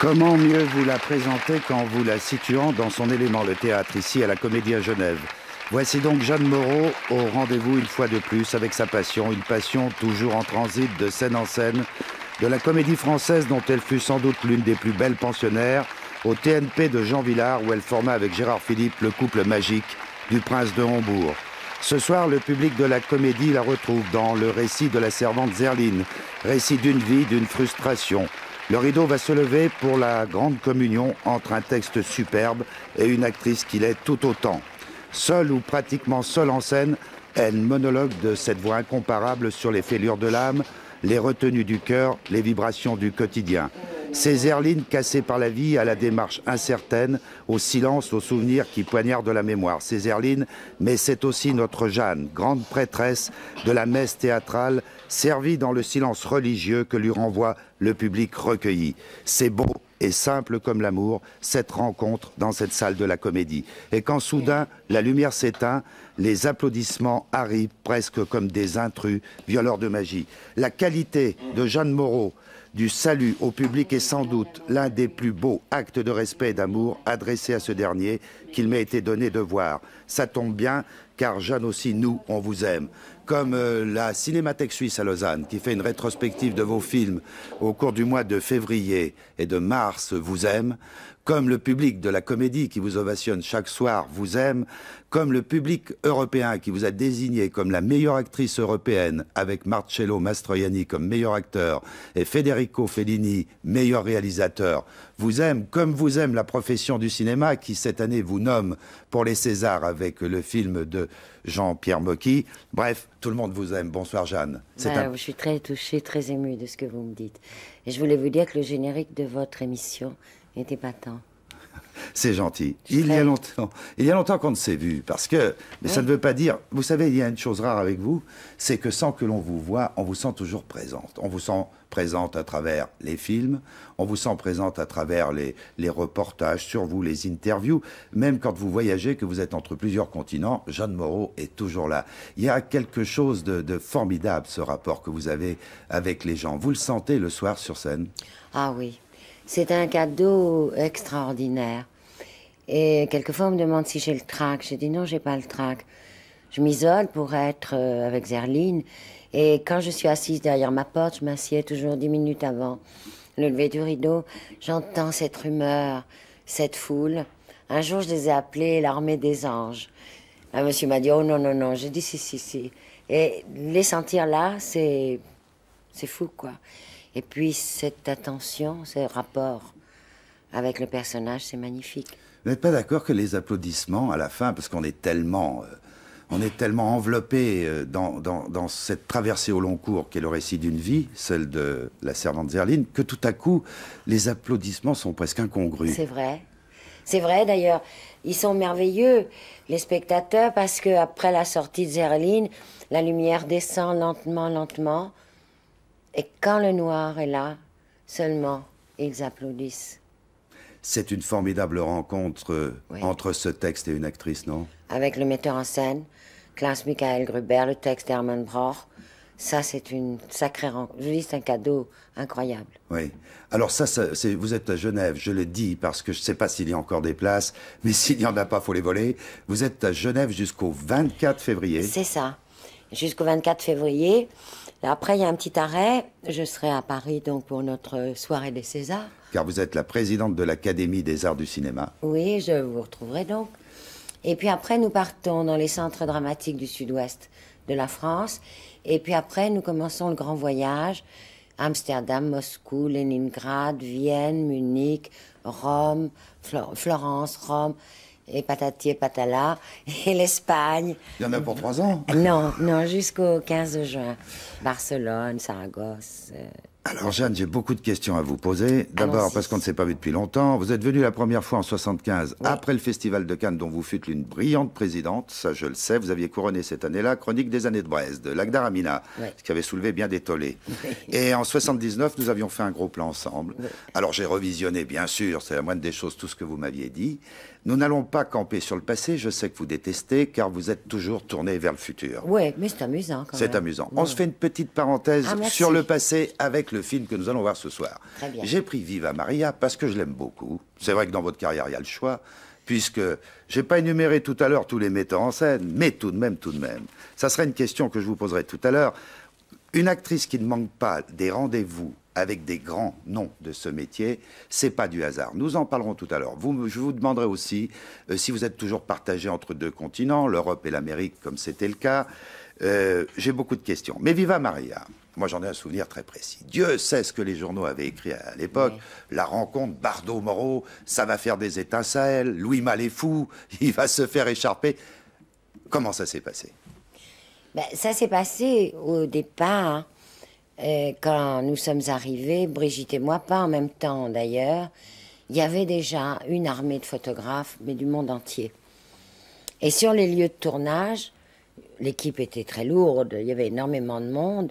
Comment mieux vous la présenter qu'en vous la situant dans son élément, le théâtre, ici à la Comédie à Genève? Voici donc Jeanne Moreau au rendez-vous une fois de plus avec sa passion, une passion toujours en transit de scène en scène, de la comédie française dont elle fut sans doute l'une des plus belles pensionnaires, au TNP de Jean Villard où elle forma avec Gérard Philippe le couple magique du prince de Hombourg. Ce soir, le public de la comédie la retrouve dans le récit de la servante Zerline, récit d'une vie, d'une frustration. Le rideau va se lever pour la grande communion entre un texte superbe et une actrice qui l'est tout autant. Seule ou pratiquement seule en scène, elle monologue de cette voix incomparable sur les fêlures de l'âme, les retenues du cœur, les vibrations du quotidien. Ces Zerline cassées par la vie à la démarche incertaine, au silence, au souvenir qui poignardent la mémoire. Ces mais c'est aussi notre Jeanne, grande prêtresse de la messe théâtrale, servie dans le silence religieux que lui renvoie le public recueilli. C'est beau et simple comme l'amour, cette rencontre dans cette salle de la comédie. Et quand soudain la lumière s'éteint, les applaudissements arrivent presque comme des intrus, violeurs de magie. La qualité de Jeanne Moreau, du salut au public est sans doute l'un des plus beaux actes de respect et d'amour adressés à ce dernier qu'il m'a été donné de voir. Ça tombe bien, car Jeanne aussi, nous, on vous aime. Comme euh, la Cinémathèque suisse à Lausanne, qui fait une rétrospective de vos films au cours du mois de février et de mars, vous aime comme le public de la comédie qui vous ovationne chaque soir vous aime, comme le public européen qui vous a désigné comme la meilleure actrice européenne avec Marcello Mastroianni comme meilleur acteur et Federico Fellini meilleur réalisateur, vous aime comme vous aime la profession du cinéma qui cette année vous nomme pour les Césars avec le film de Jean-Pierre Mocky. Bref, tout le monde vous aime. Bonsoir Jeanne. Je suis très touchée, très émue de ce que vous me dites. Et je voulais vous dire que le générique de votre émission n'était pas tant. C'est gentil. Il y a longtemps, il y a longtemps qu'on ne s'est vu, parce que, mais ça ne veut pas dire. Vous savez, il y a une chose rare avec vous, c'est que sans que l'on vous voit, on vous sent toujours présente. On vous sent présente à travers les films, on vous sent présente à travers les, les reportages sur vous, les interviews, même quand vous voyagez, que vous êtes entre plusieurs continents, Jeanne Moreau est toujours là. Il y a quelque chose de, de formidable, ce rapport que vous avez avec les gens. Vous le sentez le soir sur scène? Ah oui, c'est un cadeau extraordinaire. Et quelquefois, on me demande si j'ai le trac. J'ai dit non, j'ai pas le trac. Je m'isole pour être euh, avec Zerline. Et quand je suis assise derrière ma porte, je m'assieds toujours dix minutes avant le lever du rideau. J'entends cette rumeur, cette foule. Un jour, je les ai appelés l'armée des anges. Un monsieur m'a dit oh non non non. J'ai dit si si si. Et les sentir là, c'est c'est fou quoi. Et puis cette attention, ce rapport avec le personnage, c'est magnifique. Vous n'êtes pas d'accord que les applaudissements à la fin, parce qu'on est tellement, euh, on est tellement enveloppé euh, dans, dans, cette traversée au long cours qui est le récit d'une vie, celle de la servante Zerline, que tout à coup, les applaudissements sont presque incongrus. C'est vrai. C'est vrai d'ailleurs. Ils sont merveilleux, les spectateurs, parce que après la sortie de Zerline, la lumière descend lentement, lentement. Et quand le noir est là, seulement ils applaudissent. C'est une formidable rencontre euh, entre ce texte et une actrice, non? Avec le metteur en scène, Klaus Michael Gruber, le texte Hermann Broch. Ça, c'est une sacrée rencontre. Je dis, c'est un cadeau incroyable. Oui. Alors ça, vous êtes à Genève, je le dis parce que je ne sais pas s'il y a encore des places, mais s'il n'y en a pas, faut les voler. Vous êtes à Genève jusqu'au 24 février. C'est ça. Jusqu'au 24 février. Après, il y a un petit arrêt. Je serai à Paris donc pour notre soirée des Césars. Car vous êtes la présidente de l'Académie des arts du cinéma. Oui, je vous retrouverai donc. Et puis après, nous partons dans les centres dramatiques du sud-ouest de la France. Et puis après, nous commençons le grand voyage. Amsterdam, Moscou, Leningrad, Vienne, Munich, Rome, Florence, Rome et patati et patala, et l'Espagne. Il y en a pour trois ans Non, non, jusqu'au 15 juin. Barcelone, Saragosse. Euh, alors Jeanne, j'ai beaucoup de questions à vous poser. D'abord parce qu'on ne s'est pas vu depuis longtemps. Vous êtes venue la première fois en 75 après le Festival de Cannes dont vous fûtes l'une brillante présidente. Ça, je le sais. Vous aviez couronné cette année-là Chronique des années de Brest de Lagdar Amina, ce qui avait soulevé bien des tollés. Et en 79, nous avions fait un gros plan ensemble. Alors j'ai revisionné, bien sûr, c'est la moindre des choses, tout ce que vous m'aviez dit. Nous n'allons pas camper sur le passé, je sais que vous détestez, car vous êtes toujours tourné vers le futur. Oui, mais c'est amusant quand C'est amusant. On se fait une petite parenthèse ah, sur le passé avec le film que nous allons voir ce soir. J'ai pris Viva Maria parce que je l'aime beaucoup. C'est vrai que dans votre carrière, il y a le choix, puisque je n'ai pas énuméré tout à l'heure tous les metteurs en scène, mais tout de même, tout de même. Ça serait une question que je vous poserai tout à l'heure. Une actrice qui ne manque pas des rendez-vous avec des grands noms de ce métier, c'est pas du hasard. Nous en parlerons tout à l'heure. Vous, je vous demanderai aussi euh, si vous êtes toujours partagé entre deux continents, l'Europe et l'Amérique, comme c'était le cas. Euh, j'ai beaucoup de questions. Mais Viva Maria, moi j'en ai un souvenir très précis. Dieu sait ce que les journaux avaient écrit à l'époque. La rencontre Bardot-Moreau, ça va faire des étincelles. Louis Mal est fou, il va se faire écharper. Comment ça s'est passé? Ben, Ça s'est passé au départ quand nous sommes arrivés, Brigitte et moi, pas en même temps d'ailleurs, il y avait déjà une armée de photographes, mais du monde entier. Et sur les lieux de tournage, l'équipe était très lourde, il y avait énormément de monde,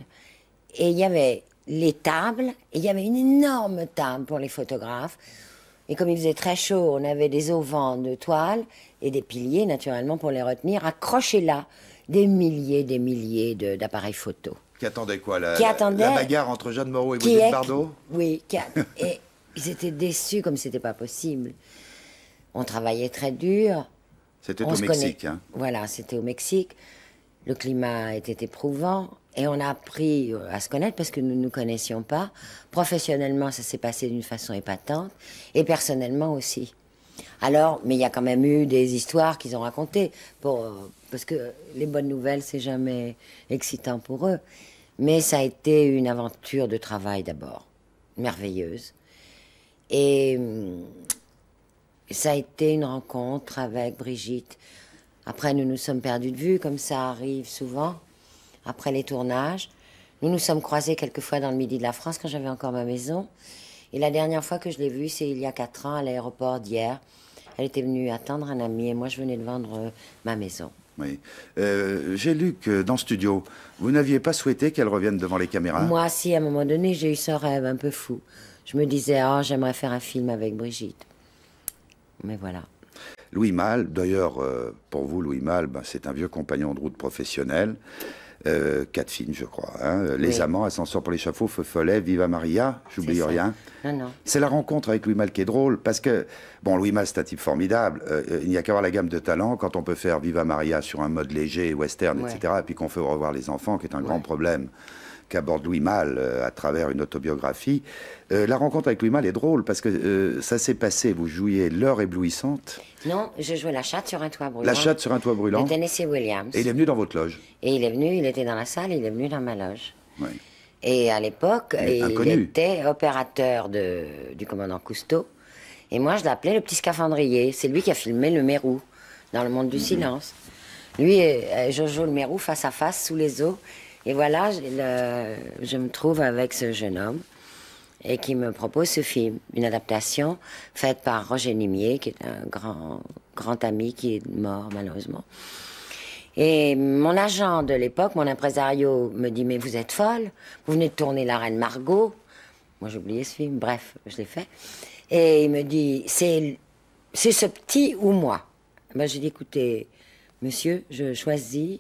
et il y avait les tables, et il y avait une énorme table pour les photographes. Et comme il faisait très chaud, on avait des auvents de toile et des piliers, naturellement, pour les retenir, accrochés là, des milliers, des milliers d'appareils photo. Qui attendait quoi la, la, bagarre entre Jeanne Moreau et Brigitte Bardot Oui, et ils étaient déçus comme c'était pas possible. On travaillait très dur. C'était au Mexique. Hein. Voilà, c'était au Mexique. Le climat était éprouvant et on a appris à se connaître parce que nous ne nous connaissions pas. Professionnellement, ça s'est passé d'une façon épatante et personnellement aussi. Alors, mais il y a quand même eu des histoires qu'ils ont racontées pour, parce que les bonnes nouvelles, c'est jamais excitant pour eux. Mais ça a été une aventure de travail d'abord, merveilleuse. Et hum, ça a été une rencontre avec Brigitte. Après, nous nous sommes perdus de vue, comme ça arrive souvent, après les tournages. Nous nous sommes croisés quelquefois dans le midi de la France quand j'avais encore ma maison. Et la dernière fois que je l'ai vue, c'est il y a quatre ans à l'aéroport d'hier. Elle était venue attendre un ami et moi je venais de vendre euh, ma maison. Oui. Euh, j'ai lu que dans Studio, vous n'aviez pas souhaité qu'elle revienne devant les caméras Moi, si, à un moment donné, j'ai eu ce rêve un peu fou. Je me disais, oh, j'aimerais faire un film avec Brigitte. Mais voilà. Louis Malle, d'ailleurs, euh, pour vous, Louis Malle, ben, c'est un vieux compagnon de route professionnel. Euh, quatre films, je crois. Hein. Les Amants, Ascenseur pour l'échafaud, Feu Follet, Viva Maria, j'oublie rien. C'est la rencontre avec Louis Mal qui est drôle, parce que, bon, Louis Mal, c'est un type formidable. Euh, il n'y a qu'à voir la gamme de talents quand on peut faire Viva Maria sur un mode léger, western, etc., et puis qu'on fait revoir les enfants, qui est un grand problème qu'aborde Louis Malle euh, à travers une autobiographie. Euh, la rencontre avec Louis Malle est drôle parce que euh, ça s'est passé, vous jouiez L'heure éblouissante. Non, je jouais La chatte sur un toit brûlant. La chatte sur un toit brûlant. De Tennessee Williams. Et il est venu dans votre loge. Et il est venu, il était dans la salle, il est venu dans ma loge. Oui. Et à l'époque, il, était opérateur de, du commandant Cousteau. Et moi, je l'appelais le petit scaphandrier. C'est lui qui a filmé le Mérou dans le monde du mhm. silence. Lui et Jojo le Mérou face à face sous les eaux. Et voilà, je me trouve avec ce jeune homme et qui me propose ce film, une adaptation faite par Roger Nimier, qui est un grand, grand ami qui est mort malheureusement. Et mon agent de l'époque, mon impresario, me dit Mais vous êtes folle Vous venez de tourner La Reine Margot. Moi, j'ai oublié ce film. Bref, je l'ai fait. Et il me dit C'est ce petit ou moi ben, J'ai dit Écoutez, monsieur, je choisis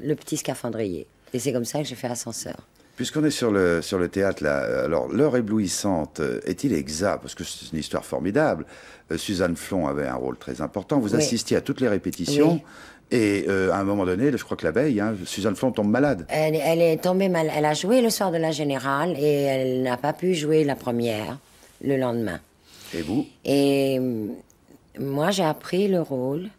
le petit scaphandrier. Et c'est comme ça que j'ai fait Ascenseur. Puisqu'on est sur le, sur le théâtre, là, alors l'heure éblouissante euh, est-il exact? Parce que c'est une histoire formidable. Euh, Suzanne Flon avait un rôle très important. Vous assistiez à toutes les répétitions. Et euh, à un moment donné, je crois que la veille, hein, Suzanne Flon tombe malade. Elle, elle, est tombée malade. Elle a joué le soir de la Générale et elle n'a pas pu jouer la première le lendemain. Et vous? Et moi, j'ai appris le rôle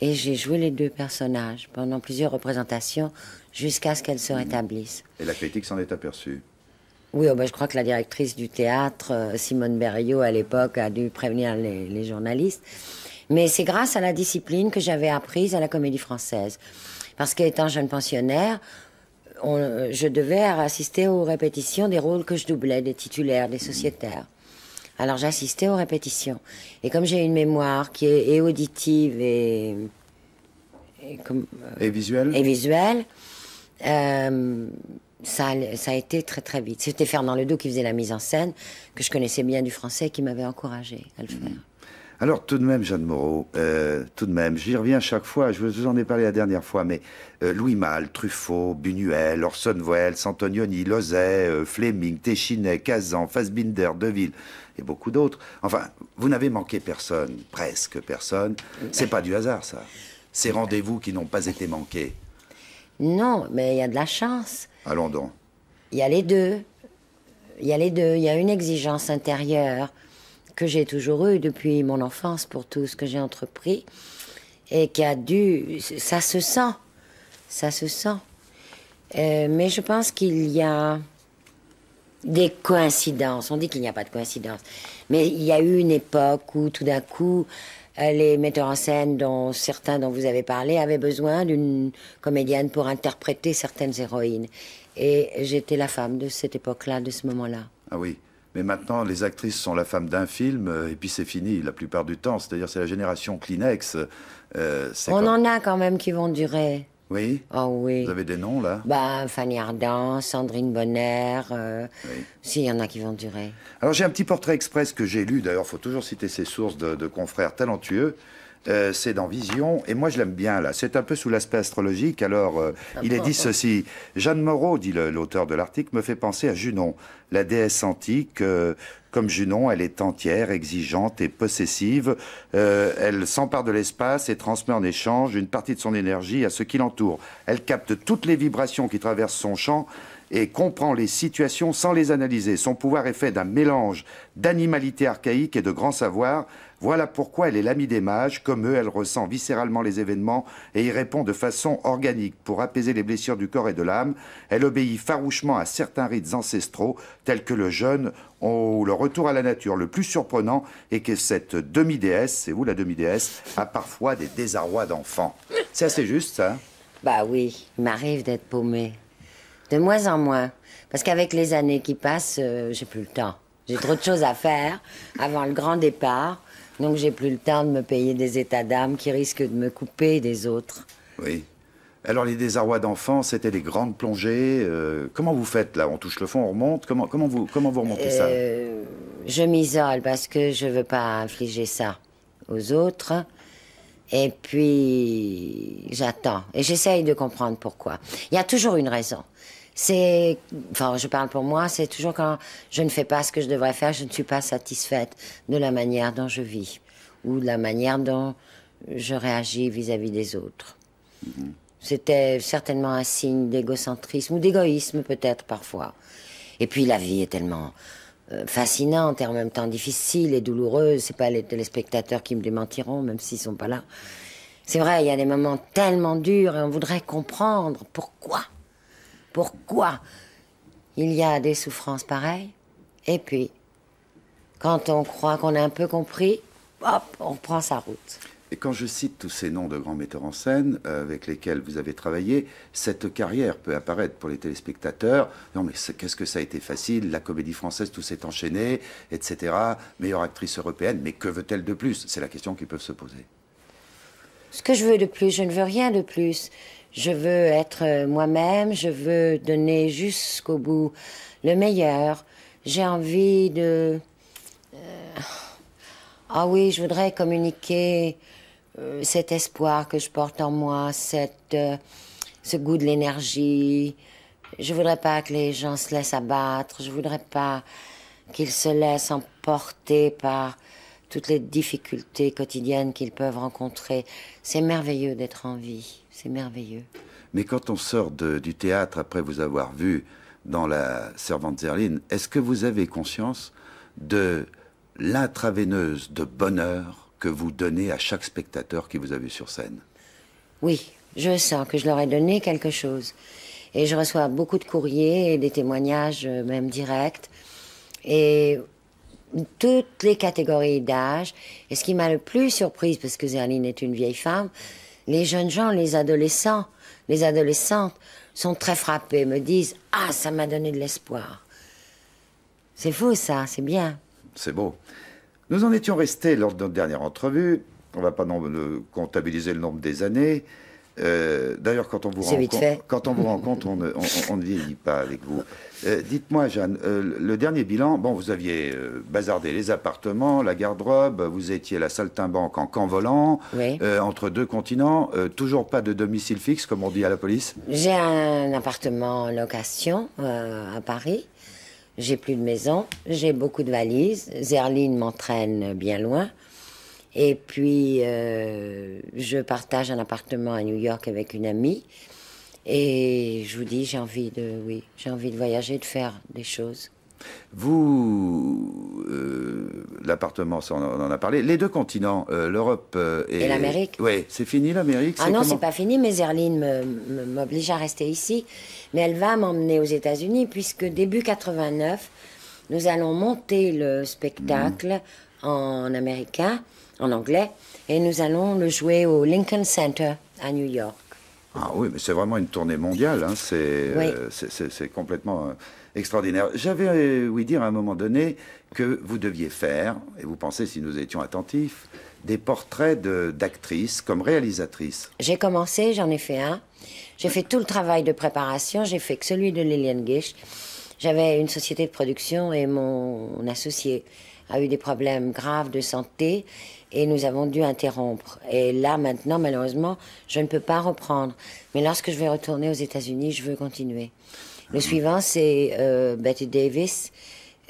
et j'ai joué les deux personnages pendant plusieurs représentations jusqu'à ce qu'elles se rétablissent. Et la critique s'en est aperçue Oui, oh, ben, je crois que la directrice du théâtre, euh, Simone Berriot, à l'époque, a dû prévenir les, journalistes. Mais c'est grâce à la discipline que j'avais apprise à la comédie française. Parce qu'étant jeune pensionnaire, je devais assister aux répétitions des rôles que je doublais, des titulaires, des sociétaires. Alors j'assistais aux répétitions. Et comme j'ai une mémoire qui est auditive et, et, comme, et visuelle, et visuelle euh, ça, ça, a été très très vite. C'était Fernand Ledoux qui faisait la mise en scène, que je connaissais bien du français, qui m'avait encouragé à le faire. Alors tout de même, Jeanne Moreau, euh, tout de même, j'y reviens chaque fois, je vous en ai parlé la dernière fois, mais euh, Louis Malle, Truffaut, Buñuel, Orson Welles, Antonioni, Lozay, euh, Fleming, Téchinet, Kazan, Fassbinder, Deville et beaucoup d'autres. Enfin, vous n'avez manqué personne, presque personne. C'est pas du hasard, ça. Ces rendez-vous qui n'ont pas été manqués. Non, mais il y a de la chance. Allons donc. Il y a les deux. Il y a les deux. Il y a une exigence intérieure que j'ai toujours eu depuis mon enfance pour tout ce que j'ai entrepris et qui a dû. Ça se sent. Ça se sent. Euh, mais je pense qu'il y a des coïncidences. On dit qu'il n'y a pas de coïncidence. Mais il y a eu une époque où tout d'un coup, euh, les metteurs en scène, dont certains dont vous avez parlé, avaient besoin d'une comédienne pour interpréter certaines héroïnes. Et j'étais la femme de cette époque-là, de ce moment-là. Ah oui. Mais maintenant, les actrices sont la femme d'un film, euh, et puis c'est fini la plupart du temps. C'est-à-dire, c'est la génération Kleenex. Euh, On en a quand même qui vont durer. Oui Oh oui. Vous avez des noms, là? Bah, Fanny Ardant, Sandrine Bonner. Euh... Si, il y en a qui vont durer. Alors, j'ai un petit portrait express que j'ai lu. D'ailleurs, il faut toujours citer ses sources de, de confrères talentueux. Euh, c'est dans Vision, et moi je l'aime bien là. C'est un peu sous l'aspect astrologique. Alors, euh, il est dit ceci Jeanne Moreau, dit l'auteur de l'article, me fait penser à Junon, la déesse antique. Euh, comme Junon, elle est entière, exigeante et possessive. elle s'empare de l'espace et transmet en échange une partie de son énergie à ce qui l'entoure. Elle capte toutes les vibrations qui traversent son champ et comprend les situations sans les analyser. Son pouvoir est fait d'un mélange d'animalité archaïque et de grand savoir. Voilà pourquoi elle est l'amie des mages. Comme eux, elle ressent viscéralement les événements et y répond de façon organique. Pour apaiser les blessures du corps et de l'âme, elle obéit farouchement à certains rites ancestraux, tels que le jeûne ou le retour à la nature. Le plus surprenant est que cette demi-déesse, c'est vous la demi-déesse, a parfois des désarrois d'enfant. C'est assez juste, ça Bah oui, il m'arrive d'être paumée. De moins en moins. Parce qu'avec les années qui passent, euh, j'ai plus le temps. J'ai trop de choses à faire avant le grand départ. Donc j'ai plus le temps de me payer des états d'âme qui risquent de me couper des autres. Oui. Alors les désarrois d'enfants, c'était des grandes plongées. Euh, comment vous faites là? On touche le fond, on remonte? Comment, comment, vous, comment vous remontez ça? Euh, Je m'isole parce que je veux pas infliger ça aux autres. Et puis j'attends et j'essaye de comprendre pourquoi. Il y a toujours une raison c'est, enfin, je parle pour moi, c'est toujours quand je ne fais pas ce que je devrais faire, je ne suis pas satisfaite de la manière dont je vis ou de la manière dont je réagis vis-à-vis des autres. Mm-hmm. C'était certainement un signe d'égocentrisme ou d'égoïsme peut-être parfois. Et puis la vie est tellement euh, fascinante et en même temps difficile et douloureuse. C'est pas les téléspectateurs qui me démentiront, même s'ils sont pas là. C'est vrai, il y a des moments tellement durs et on voudrait comprendre pourquoi. Pourquoi il y a des souffrances pareilles Et puis, quand on croit qu'on a un peu compris, hop, on prend sa route. Et quand je cite tous ces noms de grands metteurs en scène euh, avec lesquels vous avez travaillé, cette carrière peut apparaître pour les téléspectateurs. Non, mais qu'est-ce que ça a été facile La comédie française, tout s'est enchaîné, etc. Meilleure actrice européenne, mais que veut-elle de plus? C'est la question qu'ils peuvent se poser. Ce que je veux de plus, je ne veux rien de plus. Je veux être euh, moi-même, je veux donner jusqu'au bout le meilleur. J'ai envie de... Euh, ah oui, je voudrais communiquer euh, cet espoir que je porte en moi, cette, ce goût de l'énergie. Je voudrais pas que les gens se laissent abattre, je voudrais pas qu'ils se laissent emporter par toutes les difficultés quotidiennes qu'ils peuvent rencontrer. C'est merveilleux d'être en vie. C'est merveilleux. Mais quand on sort du théâtre après vous avoir vu dans La Servante Zerline, est-ce que vous avez conscience de l'intraveineuse de bonheur que vous donnez à chaque spectateur qui vous a vu sur scène? Oui, je sens que je leur ai donné quelque chose. Et je reçois beaucoup de courriers et des témoignages, euh, même directs. Et toutes les catégories d'âge. Et ce qui m'a le plus surprise, parce que Zerline est une vieille femme, les jeunes gens, les adolescents, les adolescentes sont très frappés, me disent Ah, ça m'a donné de l'espoir. C'est fou ça, c'est bien. C'est beau. Nous en étions restés lors de notre dernière entrevue, on ne va pas comptabiliser le nombre des années, Euh, D'ailleurs, quand on vous rencontre, quand on vous rencontre, on ne, on- on ne vieillit pas avec vous. Euh, Dites-moi, Jeanne, euh, le dernier bilan, bon, vous aviez euh, bazardé les appartements, la garde-robe, vous étiez la saltimbanque en camp volant, Oui. entre deux continents, toujours pas de domicile fixe, comme on dit à la police. J'ai un appartement en location à Paris. J'ai plus de maison. J'ai beaucoup de valises. Zerline m'entraîne bien loin. Et puis, je partage un appartement à New York avec une amie. Et je vous dis, j'ai envie de, oui, j'ai envie de voyager, de faire des choses. Vous, euh, l'appartement, on en a parlé. Les deux continents, euh, l'Europe euh, et, Et l'Amérique. Oui, c'est fini l'Amérique. Ah non, c'est pas fini, mais Zerline m'oblige à rester ici. Mais elle va m'emmener aux États-Unis, puisque début 89, nous allons monter le spectacle en américain, en anglais, et nous allons le jouer au Lincoln Center à New York. Ah oui, mais c'est vraiment une tournée mondiale. hein, C'est Oui. euh, complètement euh, extraordinaire. J'avais euh, ouï dire à un moment donné que vous deviez faire, et vous pensez si nous étions attentifs, des portraits de- d'actrices comme réalisatrices. J'ai commencé, j'en ai fait un. J'ai fait tout le travail de préparation, j'ai fait que celui de Liliane Guiche. J'avais une société de production et mon associé a eu des problèmes graves de santé et nous avons dû interrompre. Et là, maintenant, malheureusement, je ne peux pas reprendre. Mais lorsque je vais retourner aux États-Unis, je veux continuer. Le suivant, c'est euh, Betty Davis,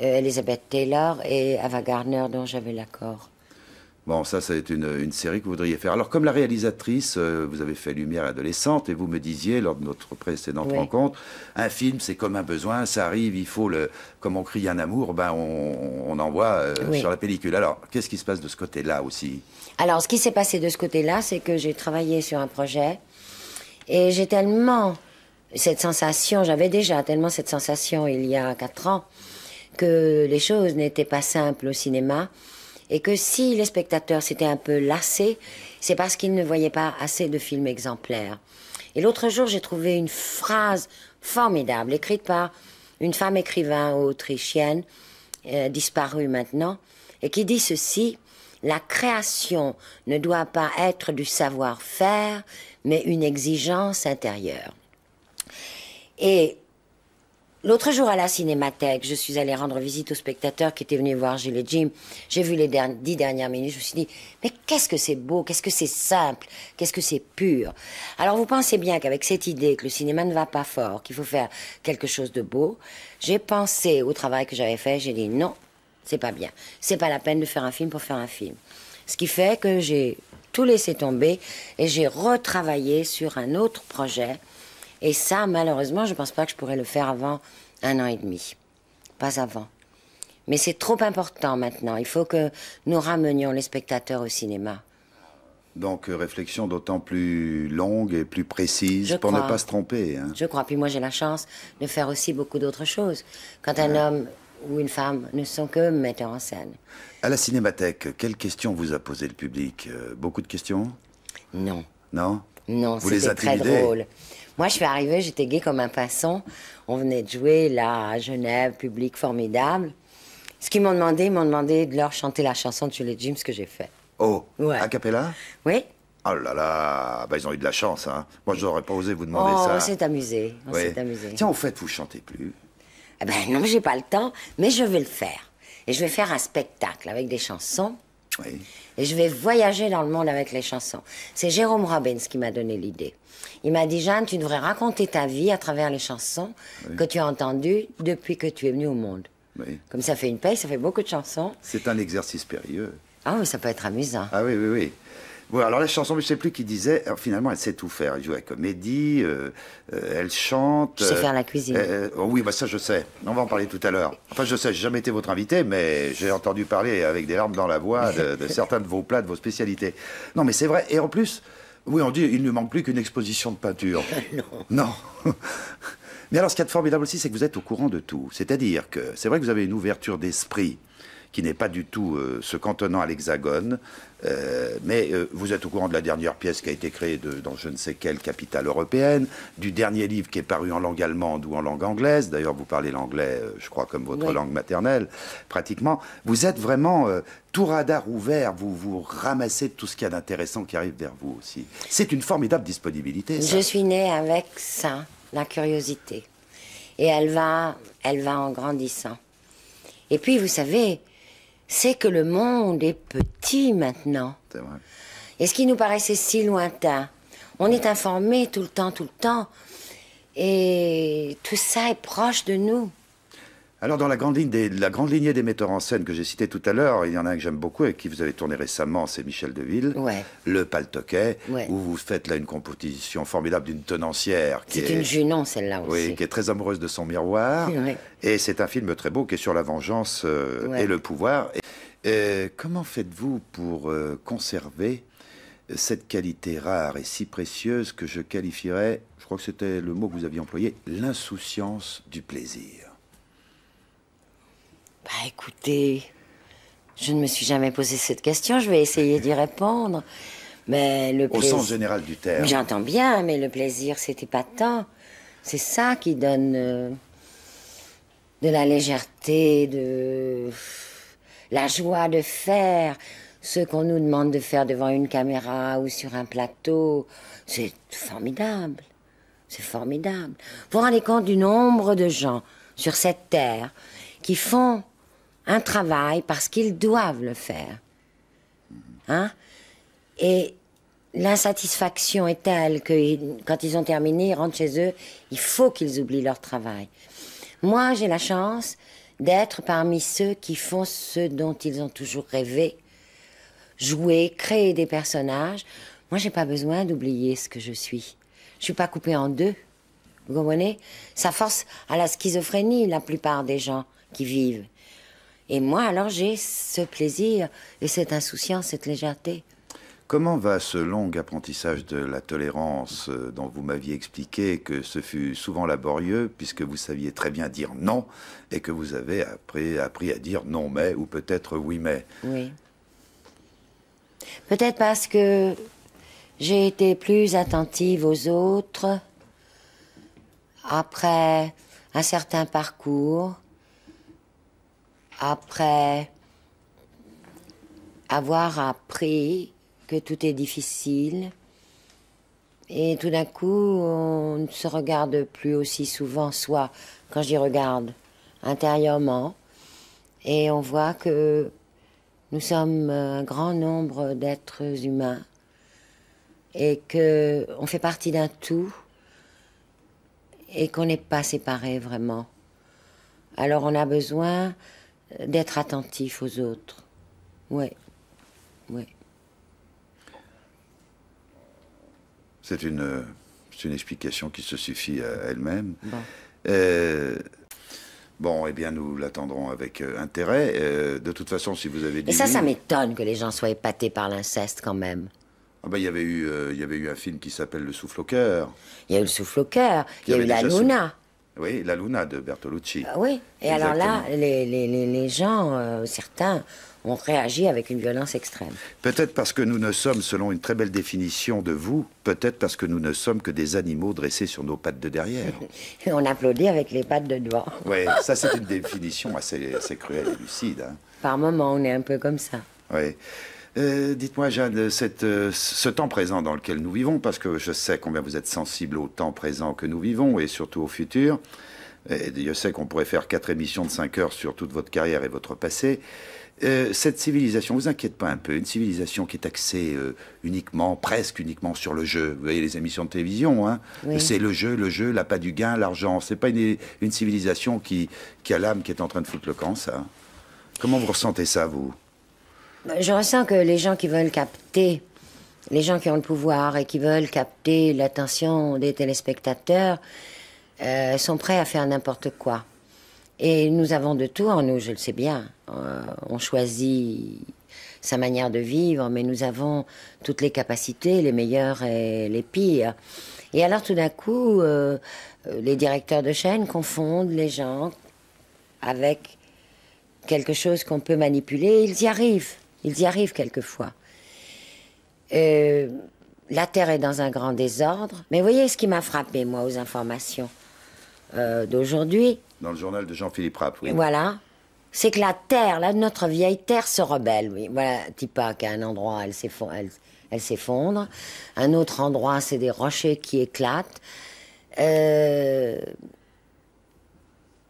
euh, Elizabeth Taylor et Ava Gardner, dont j'avais l'accord. Bon, ça, c'est une, une série que vous voudriez faire. Alors, comme la réalisatrice, euh, vous avez fait Lumière adolescente, et vous me disiez, lors de notre précédente Oui. rencontre, un film, c'est comme un besoin, ça arrive, il faut le... Comme on crie un amour, ben, on, on envoie euh, Oui. sur la pellicule. Alors, qu'est-ce qui se passe de ce côté-là aussi? Alors, ce qui s'est passé de ce côté-là, c'est que j'ai travaillé sur un projet et j'ai tellement cette sensation, j'avais déjà tellement cette sensation il y a quatre ans, que les choses n'étaient pas simples au cinéma et que si les spectateurs s'étaient un peu lassés, c'est parce qu'ils ne voyaient pas assez de films exemplaires. Et l'autre jour, j'ai trouvé une phrase formidable écrite par une femme écrivain autrichienne, euh, disparue maintenant, et qui dit ceci La création ne doit pas être du savoir-faire, mais une exigence intérieure. Et L'autre jour à la cinémathèque, je suis allée rendre visite aux spectateurs qui étaient venus voir Gilles et Jim. J'ai vu les dix dernières minutes, je me suis dit, mais qu'est-ce que c'est beau, qu'est-ce que c'est simple, qu'est-ce que c'est pur. Alors vous pensez bien qu'avec cette idée que le cinéma ne va pas fort, qu'il faut faire quelque chose de beau, j'ai pensé au travail que j'avais fait, j'ai dit non, c'est pas bien. C'est pas la peine de faire un film pour faire un film. Ce qui fait que j'ai tout laissé tomber et j'ai retravaillé sur un autre projet. Et ça, malheureusement, je ne pense pas que je pourrais le faire avant un an et demi. Pas avant. Mais c'est trop important maintenant. Il faut que nous ramenions les spectateurs au cinéma. Donc, euh, réflexion d'autant plus longue et plus précise Je pour crois. ne pas se tromper. hein. Je crois. Puis moi, j'ai la chance de faire aussi beaucoup d'autres choses. Quand un homme ou une femme ne sont que metteurs en scène. À la Cinémathèque, quelles questions vous a posé le public? Euh, Beaucoup de questions? Non. Non? Non, Vous les c'était très drôle. Moi, je suis arrivée, j'étais gay comme un pinson. On venait de jouer là à Genève, public formidable. Ce qu'ils m'ont demandé, ils m'ont demandé de leur chanter la chanson de Julie Jim, ce que j'ai fait. Oh, Ouais. a cappella? Oui Oh là là, bah, ils ont eu de la chance. Hein. Moi, je n'aurais pas osé vous demander Oh, ça. on s'est amusé. On s'est amusé. Tiens, au fait, vous chantez plus. Eh ben non, j'ai pas le temps, mais je vais le faire. Et je vais faire un spectacle avec des chansons. Oui. Et je vais voyager dans le monde avec les chansons. C'est Jérôme Robbins qui m'a donné l'idée. Il m'a dit, Jeanne, tu devrais raconter ta vie à travers les chansons que tu as entendues depuis que tu es venue au monde. Oui. Comme ça fait une paye, ça fait beaucoup de chansons. C'est un exercice périlleux. Ah oui, ça peut être amusant. Ah oui, oui, oui. Bon, alors la chanson, je ne sais plus qui disait, alors, finalement, elle sait tout faire. Elle joue à la comédie, euh, euh, elle chante. Je sais euh, faire la cuisine. euh, oh oui, bah ça je sais. On va en parler tout à l'heure. Enfin, je sais, j'ai jamais été votre invité, mais j'ai entendu parler avec des larmes dans la voix de, de certains de vos plats, de vos spécialités. Non, mais c'est vrai. Et en plus, oui, on dit, il ne manque plus qu'une exposition de peinture. non. Non. Mais alors, ce qu'il y a de formidable aussi, c'est que vous êtes au courant de tout. C'est-à-dire que c'est vrai que vous avez une ouverture d'esprit qui n'est pas du tout se cantonnant à l'Hexagone. mais vous êtes au courant de la dernière pièce qui a été créée dans je ne sais quelle capitale européenne, du dernier livre qui est paru en langue allemande ou en langue anglaise. D'ailleurs, vous parlez l'anglais, je crois, comme votre langue maternelle, pratiquement. Vous êtes vraiment tout radar ouvert, vous vous ramassez tout ce qu'il y a d'intéressant qui arrive vers vous aussi. C'est une formidable disponibilité. Je suis née avec ça, la curiosité. Et elle va, elle va en grandissant. Et puis, vous savez, c'est que le monde est petit maintenant. C'est vrai. Et ce qui nous paraissait si lointain, on est informé tout le temps, tout le temps. Et tout ça est proche de nous. Alors, dans la grande, ligne des, la grande lignée des metteurs en scène que j'ai cité tout à l'heure, il y en a un que j'aime beaucoup et qui vous avez tourné récemment, c'est Michel Deville, Le Paltoquet, où vous faites là une composition formidable d'une tenancière. C'est une Junon, celle-là aussi. Oui, qui est très amoureuse de son miroir. Et c'est un film très beau qui est sur la vengeance euh, et le pouvoir. Et, comment faites-vous pour euh, conserver cette qualité rare et si précieuse que je qualifierais, je crois que c'était le mot que vous aviez employé, l'insouciance du plaisir? Bah écoutez, je ne me suis jamais posé cette question, je vais essayer d'y répondre. Mais le Au sens général du terme. J'entends bien, mais le plaisir, c'était pas tant. C'est ça qui donne euh, de la légèreté, de la joie de faire ce qu'on nous demande de faire devant une caméra ou sur un plateau. C'est formidable. C'est formidable. Vous vous rendez compte du nombre de gens sur cette terre qui font un travail parce qu'ils doivent le faire. Hein? Et l'insatisfaction est telle que quand ils ont terminé, ils rentrent chez eux, il faut qu'ils oublient leur travail. Moi, j'ai la chance d'être parmi ceux qui font ce dont ils ont toujours rêvé, jouer, créer des personnages. Moi, j'ai pas besoin d'oublier ce que je suis. Je suis pas coupée en deux. Vous comprenez? Ça force à la schizophrénie la plupart des gens qui vivent. Et moi, alors, j'ai ce plaisir et cette insouciance, cette légèreté. Comment va ce long apprentissage de la tolérance euh, dont vous m'aviez expliqué que ce fut souvent laborieux puisque vous saviez très bien dire non et que vous avez appris, appris à dire non mais ou peut-être oui mais? Oui. Peut-être parce que j'ai été plus attentive aux autres après un certain parcours après avoir appris que tout est difficile, et tout d'un coup, on ne se regarde plus aussi souvent, soit quand j'y regarde intérieurement, et on voit que nous sommes un grand nombre d'êtres humains et que on fait partie d'un tout et qu'on n'est pas séparés vraiment. Alors on a besoin d'être attentif aux autres. Oui, oui. C'est une, une explication qui se suffit à elle-même. Bon. Euh, bon, eh bien, nous l'attendrons avec euh, intérêt. Euh, de toute façon, si vous avez dit. Et ça, ça m'étonne que les gens soient épatés par l'inceste quand même. Ah ben, il y avait eu, il y avait eu un film qui s'appelle Le souffle au cœur. Il y a eu Le souffle au cœur. Il y a eu La Luna. Oui, La Luna de Bertolucci. Ah oui, et alors là, les, les, les gens, euh, certains, ont réagi avec une violence extrême. Peut-être parce que nous ne sommes, selon une très belle définition de vous, peut-être parce que nous ne sommes que des animaux dressés sur nos pattes de derrière. et on applaudit avec les pattes de devant. oui, ça c'est une définition assez, assez cruelle et lucide. Hein. Par moments, on est un peu comme ça. Oui. Euh, dites-moi, Jeanne, cette, euh, ce temps présent dans lequel nous vivons, parce que je sais combien vous êtes sensible au temps présent que nous vivons et surtout au futur. Et je sais qu'on pourrait faire quatre émissions de cinq heures sur toute votre carrière et votre passé. Euh, cette civilisation, vous inquiète pas un peu, une civilisation qui est axée uniquement, presque uniquement sur le jeu. Vous voyez les émissions de télévision, hein? C'est le jeu, le jeu, l'appât du gain, l'argent. C'est pas une, une, civilisation qui, qui a l'âme qui est en train de foutre le camp, ça? Comment vous ressentez ça, vous? Je ressens que les gens qui veulent capter, les gens qui ont le pouvoir et qui veulent capter l'attention des téléspectateurs, euh, sont prêts à faire n'importe quoi. Et nous avons de tout en nous, je le sais bien. Euh, on choisit sa manière de vivre, mais nous avons toutes les capacités, les meilleures et les pires. Et alors tout d'un coup, euh, les directeurs de chaîne confondent les gens avec quelque chose qu'on peut manipuler. Ils y arrivent. Ils y arrivent quelquefois. Euh, la Terre est dans un grand désordre. Mais voyez ce qui m'a frappé, moi, aux informations euh, d'aujourd'hui. Dans le journal de Jean-Philippe Rapp, oui. Voilà. C'est que la Terre, là, notre vieille Terre se rebelle. Oui. Voilà, Tipa, qu'à un endroit, elle s'effondre. Elle, s'effondre. Un autre endroit, c'est des rochers qui éclatent. Euh,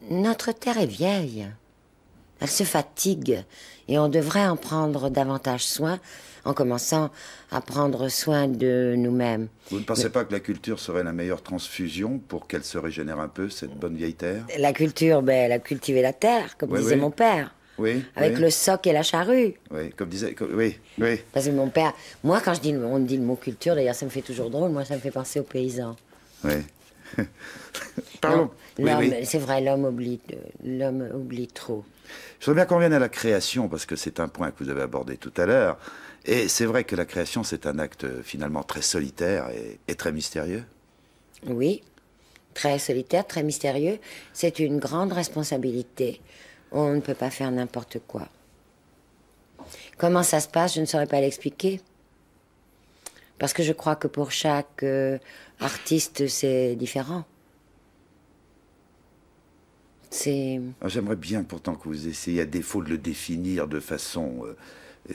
notre Terre est vieille. Elle se fatigue et on devrait en prendre davantage soin en commençant à prendre soin de nous-mêmes. Vous ne pensez pas que la culture serait la meilleure transfusion pour qu'elle se régénère un peu, cette bonne vieille terre? La culture, ben, elle a cultivé la terre, comme disait mon père. Oui, avec le soc et la charrue. Oui, comme disait, oui, oui. Parce que mon père, moi quand je dis, on dit le mot culture, d'ailleurs ça me fait toujours drôle, moi ça me fait penser aux paysans. Oui. Pardon. C'est vrai, l'homme oublie, l'homme oublie trop. Je voudrais bien qu'on revienne à la création, parce que c'est un point que vous avez abordé tout à l'heure. Et c'est vrai que la création, c'est un acte finalement très solitaire et, très mystérieux. Oui, très solitaire, très mystérieux. C'est une grande responsabilité. On ne peut pas faire n'importe quoi. Comment ça se passe, je ne saurais pas l'expliquer. Parce que je crois que pour chaque euh, artiste, c'est différent. C'est. Ah, j'aimerais bien pourtant que vous essayiez, à défaut de le définir de façon euh,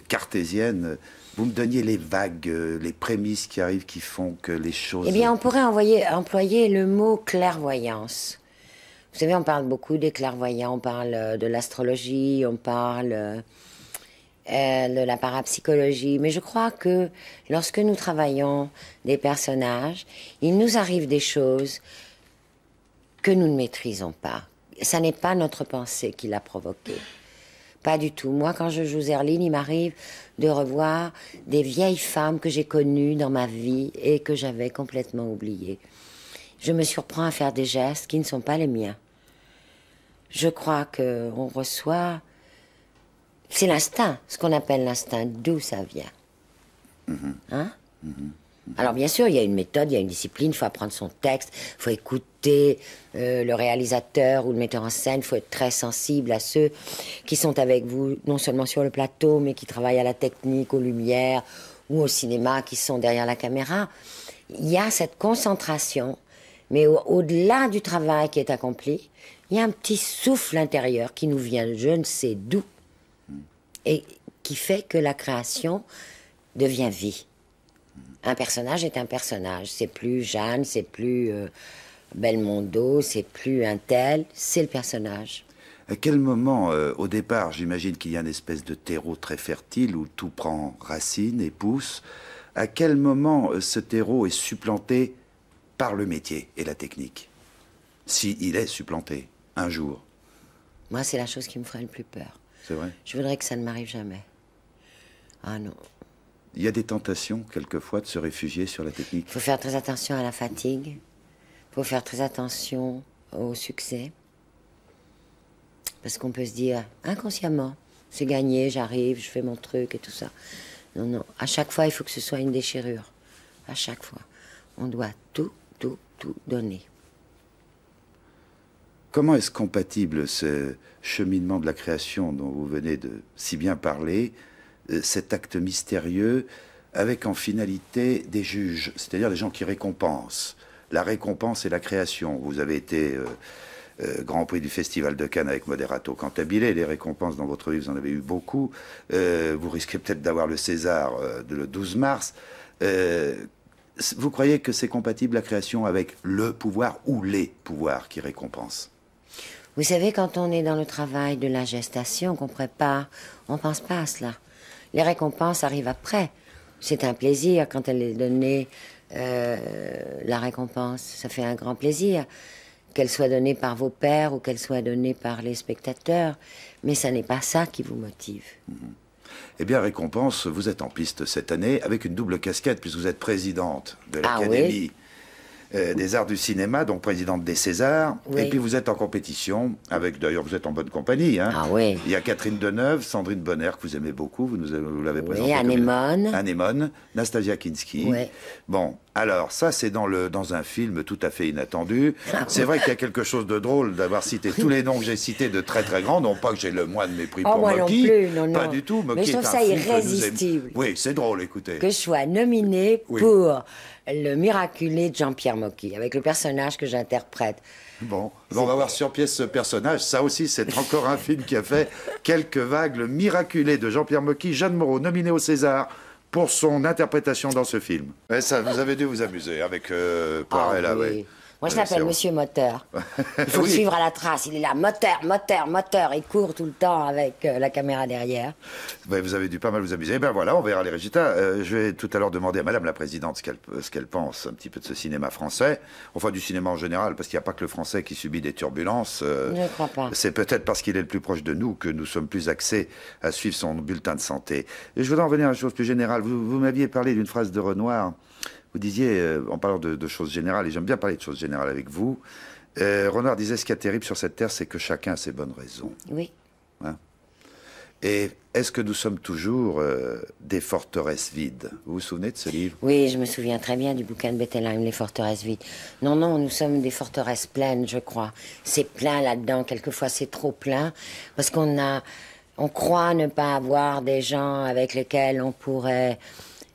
cartésienne, vous me donniez les vagues, euh, les prémices qui arrivent, qui font que les choses... Eh bien, on pourrait envoyer, employer le mot clairvoyance. Vous savez, on parle beaucoup des clairvoyants, on parle euh, de l'astrologie, on parle euh, de la parapsychologie, mais je crois que lorsque nous travaillons des personnages, il nous arrive des choses que nous ne maîtrisons pas. Ça n'est pas notre pensée qui l'a provoqué. Pas du tout. Moi, quand je joue Zerline, il m'arrive de revoir des vieilles femmes que j'ai connues dans ma vie et que j'avais complètement oubliées. Je me surprends à faire des gestes qui ne sont pas les miens. Je crois qu'on reçoit. C'est l'instinct, ce qu'on appelle l'instinct, d'où ça vient. Mm-hmm. Hein? Mm-hmm. Alors bien sûr, il y a une méthode, il y a une discipline, il faut apprendre son texte, il faut écouter euh, le réalisateur ou le metteur en scène, il faut être très sensible à ceux qui sont avec vous, non seulement sur le plateau, mais qui travaillent à la technique, aux lumières ou au cinéma, qui sont derrière la caméra. Il y a cette concentration, mais au-delà du travail qui est accompli, il y a un petit souffle intérieur qui nous vient je ne sais d'où et qui fait que la création devient vie un personnage est un personnage. C'est plus Jeanne, c'est plus euh, Belmondo, c'est plus un tel, c'est le personnage. À quel moment, euh, au départ, j'imagine qu'il y a une espèce de terreau très fertile où tout prend racine et pousse. À quel moment euh, ce terreau est supplanté par le métier et la technique? Si il est supplanté, un jour. Moi, c'est la chose qui me ferait le plus peur. C'est vrai? Je voudrais que ça ne m'arrive jamais. Ah non, il y a des tentations, quelquefois, de se réfugier sur la technique. Il faut faire très attention à la fatigue. Il faut faire très attention au succès. Parce qu'on peut se dire, inconsciemment, c'est gagné, j'arrive, je fais mon truc et tout ça. Non, non. À chaque fois, il faut que ce soit une déchirure. À chaque fois. On doit tout, tout, tout donner. Comment est-ce compatible ce cheminement de la création dont vous venez de si bien parler cet acte mystérieux avec en finalité des juges, c'est-à-dire des gens qui récompensent. La récompense et la création. Vous avez été euh, euh, Grand Prix du Festival de Cannes avec Moderato Cantabile. Les récompenses dans votre vie, vous en avez eu beaucoup. vous risquez peut-être d'avoir le César le 12 mars. vous croyez que c'est compatible la création avec le pouvoir ou les pouvoirs qui récompensent? Vous savez, quand on est dans le travail de la gestation, qu'on prépare, on pense pas à cela. Les récompenses arrivent après. C'est un plaisir quand elle est donnée, euh, la récompense. Ça fait un grand plaisir. Qu'elle soit donnée par vos pères ou qu'elle soit donnée par les spectateurs. Mais ça n'est pas ça qui vous motive. Eh bien, récompense, vous êtes en piste cette année avec une double casquette puisque vous êtes présidente de ah l'Académie. Euh, des arts du cinéma, donc présidente des Césars. Et puis vous êtes en compétition avec, d'ailleurs, vous êtes en bonne compagnie. Hein. Ah oui. Il y a Catherine Deneuve, Sandrine Bonner, que vous aimez beaucoup, vous, nous vous l'avez oui, présentée. Anémone. Anémone, Nastasia Kinski. Oui. Bon, Alors, ça, c'est dans, le, dans un film tout à fait inattendu. Ah C'est vrai qu'il y a quelque chose de drôle d'avoir cité tous les noms que j'ai cités de très très grands. Non pas que j'ai le moins de mépris Oh, pour moi non plus, non, Pas non. du tout. Mais Mocky je est trouve ça irrésistible. Oui, c'est drôle, écoutez. Que je sois nominée Oui. pour le miraculé de Jean-Pierre Mocky, avec le personnage que j'interprète. Bon, on va voir sur pièce ce personnage. Ça aussi, c'est encore un film qui a fait quelques vagues. Le miraculé de Jean-Pierre Mocky, Jeanne Moreau, nominé au César pour son interprétation dans ce film. Ouais, ça, vous avez dû vous amuser avec euh, Poiret, Ah là, oui. ouais. Moi, je Ouais, l'appelle Monsieur Moteur. Il faut Oui. suivre à la trace. Il est là, moteur, moteur, moteur. Il court tout le temps avec euh, la caméra derrière. Vous avez dû pas mal vous amuser. Eh ben voilà, on verra les résultats. Euh, je vais tout à l'heure demander à Madame la Présidente ce qu'elle pense un petit peu de ce cinéma français, enfin du cinéma en général, parce qu'il n'y a pas que le français qui subit des turbulences. Euh, Je ne crois pas. C'est peut-être parce qu'il est le plus proche de nous que nous sommes plus axés à suivre son bulletin de santé. Et je voudrais en venir à une chose plus générale. Vous, vous m'aviez parlé d'une phrase de Renoir. Vous disiez, euh, en parlant de, de choses générales, et j'aime bien parler de choses générales avec vous, euh, Renoir disait ce qui est terrible sur cette terre, c'est que chacun a ses bonnes raisons. Oui. Et est-ce que nous sommes toujours euh, des forteresses vides? Vous vous souvenez de ce livre? Oui, je me souviens très bien du bouquin de Bettelheim, Les forteresses vides. Non, non, nous sommes des forteresses pleines, je crois. C'est plein là-dedans. Quelquefois, c'est trop plein. Parce qu'on a. On croit ne pas avoir des gens avec lesquels on pourrait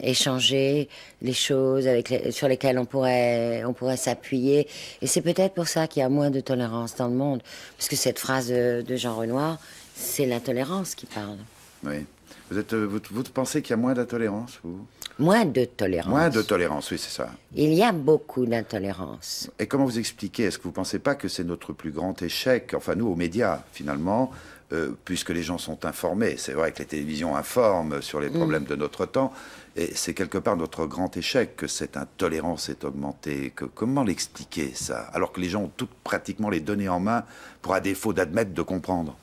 échanger les choses avec les- sur lesquelles on pourrait on pourrait s'appuyer et c'est peut-être pour ça qu'il y a moins de tolérance dans le monde parce que cette phrase de, de Jean Renoir c'est l'intolérance qui parle Oui. Vous, êtes, euh, vous, vous pensez qu'il y a moins d'intolérance, vous? Moins de tolérance Moins de tolérance, oui, c'est ça. il y a beaucoup d'intolérance Et comment vous expliquez? Est-ce que vous ne pensez pas que c'est notre plus grand échec Enfin, nous, aux médias, finalement, euh, puisque les gens sont informés? C'est vrai que les télévisions informent sur les problèmes de notre temps. Et c'est quelque part notre grand échec que cette intolérance est augmentée. Que, comment l'expliquer, ça Alors que les gens ont toutes pratiquement les données en main pour, à défaut d'admettre, de comprendre?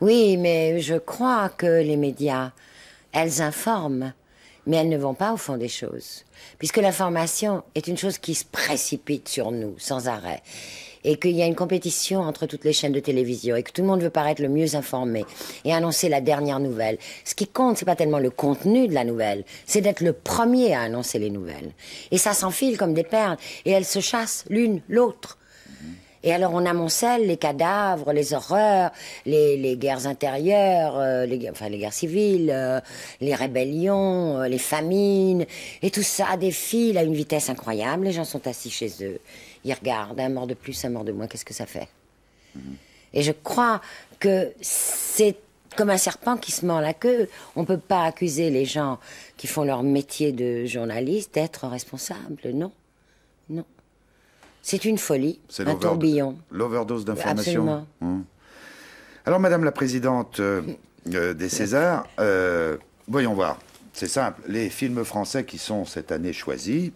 Oui, mais je crois que les médias, elles informent, mais elles ne vont pas au fond des choses. Puisque l'information est une chose qui se précipite sur nous sans arrêt. Et qu'il y a une compétition entre toutes les chaînes de télévision et que tout le monde veut paraître le mieux informé et annoncer la dernière nouvelle. Ce qui compte, c'est pas tellement le contenu de la nouvelle, c'est d'être le premier à annoncer les nouvelles. Et ça s'enfile comme des perles et elles se chassent l'une l'autre. Et alors on amoncelle les cadavres, les horreurs, les, guerres intérieures, euh, les, enfin les guerres civiles, euh, les rébellions, euh, les famines, et tout ça défile à une vitesse incroyable. Les gens sont assis chez eux, ils regardent, un mort de plus, un mort de moins, qu'est-ce que ça fait Et je crois que c'est comme un serpent qui se mord la queue. On ne peut pas accuser les gens qui font leur métier de journaliste d'être responsables, non, non. C'est une folie, C'est un tourbillon. L'overdose d'informations. Absolument. Hum. Alors, Madame la Présidente euh, euh, des Césars, euh, voyons voir. C'est simple. Les films français qui sont cette année choisis,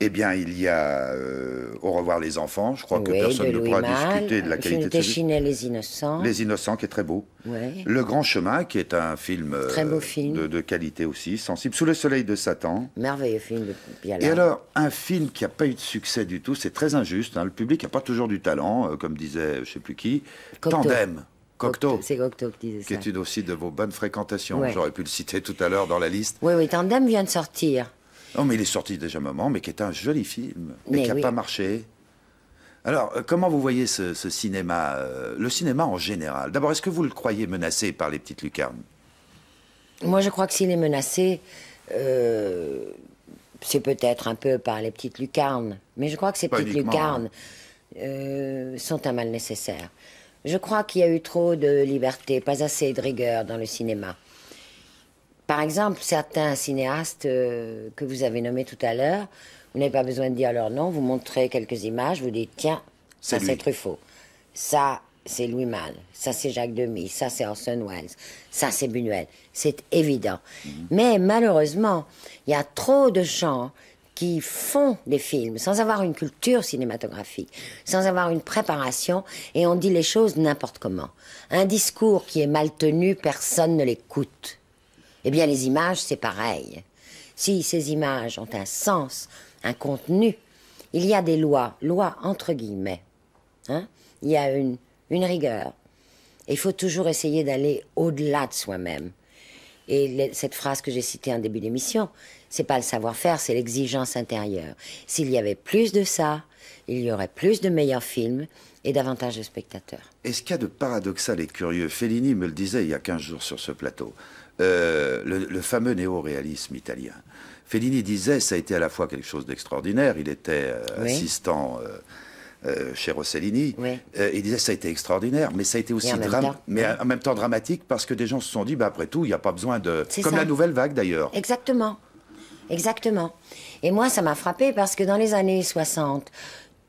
eh bien, il y a euh, Au revoir les enfants. Je crois que personne ne pourra discuter de la qualité de ce Les Innocents. Les Innocents, qui est très beau. Le Grand Chemin, qui est un film, euh, Très beau film. De, de qualité aussi, sensible. Sous le soleil de Satan. Merveilleux film de Piala. Et alors, un film qui n'a pas eu de succès du tout, c'est très injuste. hein. Le public n'a pas toujours du talent, euh, comme disait je sais plus qui. Cocteau. Tandem. Cocteau. C'est Cocteau qui disait Qui ça. est une aussi de vos bonnes fréquentations. Ouais. J'aurais pu le citer tout à l'heure dans la liste. Oui, oui, Tandem vient de sortir. Non, mais il est sorti déjà un moment, mais qui est un joli film, mais, Mais qui n'a oui. pas marché. Alors, euh, comment vous voyez ce, ce cinéma, euh, le cinéma en général? D'abord, est-ce que vous le croyez menacé par les petites lucarnes? Moi, je crois que s'il est menacé, euh, c'est peut-être un peu par les petites lucarnes. Mais je crois que ces Pas petites uniquement, lucarnes euh, sont un mal nécessaire. Je crois qu'il y a eu trop de liberté, pas assez de rigueur dans le cinéma. Par exemple, certains cinéastes euh, que vous avez nommés tout à l'heure, vous n'avez pas besoin de dire leur nom, vous montrez quelques images, vous dites tiens, ça c'est. Truffaut, ça c'est Louis Malle, ça c'est Jacques Demy, ça c'est Orson Welles, ça c'est Buñuel. C'est évident. Mais malheureusement, il y a trop de gens qui font des films sans avoir une culture cinématographique, sans avoir une préparation, et on dit les choses n'importe comment. Un discours qui est mal tenu, personne ne l'écoute. Eh bien, les images, c'est pareil. Si ces images ont un sens, un contenu, il y a des lois, lois entre guillemets. Hein il y a une, rigueur. Il faut toujours essayer d'aller au-delà de soi-même. Et cette phrase que j'ai citée en début d'émission, C'est pas le savoir-faire, c'est l'exigence intérieure. S'il y avait plus de ça, il y aurait plus de meilleurs films et davantage de spectateurs. Et ce qu'il y a de paradoxal et curieux, Fellini me le disait il y a 15 jours sur ce plateau, euh, le, fameux néo-réalisme italien. Fellini disait ça a été à la fois quelque chose d'extraordinaire, il était euh, assistant euh, chez Rossellini, il disait ça a été extraordinaire, mais ça a été aussi mais en même temps dramatique parce que des gens se sont dit, bah, après tout, il n'y a pas besoin de... Comme la nouvelle vague d'ailleurs. Exactement, exactement. Et moi, ça m'a frappé parce que dans les années 60,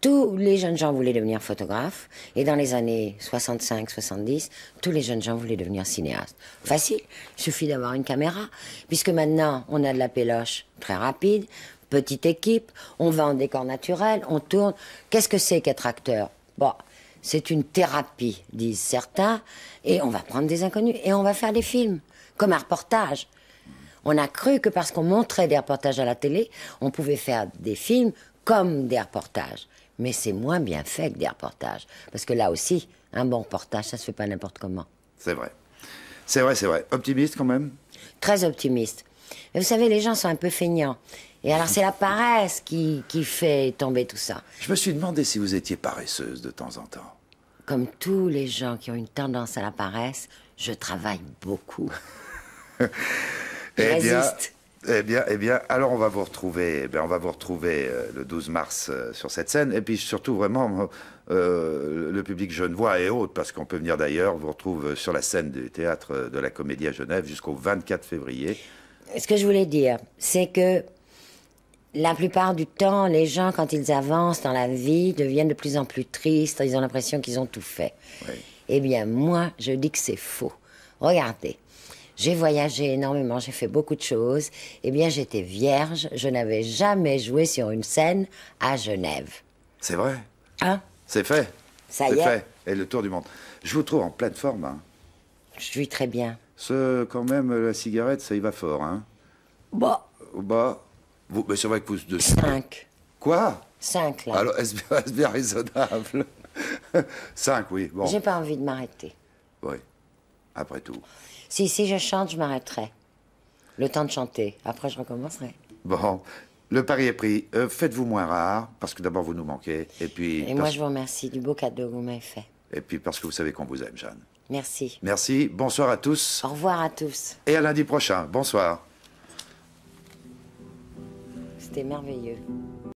tous les jeunes gens voulaient devenir photographes. Et dans les années 65-70, tous les jeunes gens voulaient devenir cinéastes. Facile, il suffit d'avoir une caméra. Puisque maintenant, on a de la péloche très rapide, petite équipe, on va en décor naturel, on tourne. Qu'est-ce que c'est qu'être acteur? Bon, c'est une thérapie, disent certains, et on va prendre des inconnus et on va faire des films, comme un reportage. On a cru que parce qu'on montrait des reportages à la télé, on pouvait faire des films comme des reportages mais c'est moins bien fait que des reportages. Parce que là aussi, un bon reportage, ça se fait pas n'importe comment. C'est vrai. C'est vrai, c'est vrai. Optimiste quand même? Très optimiste. Mais vous savez, les gens sont un peu feignants. Et alors, c'est la paresse qui, qui fait tomber tout ça. Je me suis demandé si vous étiez paresseuse de temps en temps. Comme tous les gens qui ont une tendance à la paresse, je travaille beaucoup. je résiste. Eh bien, eh bien, alors on va vous retrouver, eh on va vous retrouver euh, le 12 mars euh, sur cette scène, et puis surtout vraiment euh, le public genevois et autres, parce qu'on peut venir d'ailleurs, vous retrouve sur la scène du théâtre de la Comédie à Genève jusqu'au 24 février. Ce que je voulais dire, c'est que la plupart du temps, les gens, quand ils avancent dans la vie, deviennent de plus en plus tristes, ils ont l'impression qu'ils ont tout fait. Eh bien, moi, je dis que c'est faux. Regardez, j'ai voyagé énormément, j'ai fait beaucoup de choses. Eh bien, j'étais vierge, je n'avais jamais joué sur une scène à Genève. C'est vrai Hein? C'est fait. Ça y est. C'est fait. Et le tour du monde. Je vous trouve en pleine forme. Hein. Je suis très bien. Ce, quand même, la cigarette, ça y va fort, hein Bah. Bah. Vous, mais c'est vrai que vous... De... Cinq. Quoi? Cinq, là. Alors, est-ce bien, raisonnable? Cinq, oui. Bon. J'ai pas envie de m'arrêter. Oui. Après tout. Si, si je chante, je m'arrêterai. Le temps de chanter. Après, je recommencerai. Bon, le pari est pris. Euh, faites-vous moins rare, parce que d'abord, vous nous manquez. Et puis. Et moi, je vous remercie du beau cadeau que vous m'avez fait. Et puis, parce que vous savez qu'on vous aime, Jeanne. Merci. Merci. Bonsoir à tous. Au revoir à tous. Et à lundi prochain. Bonsoir. C'était merveilleux.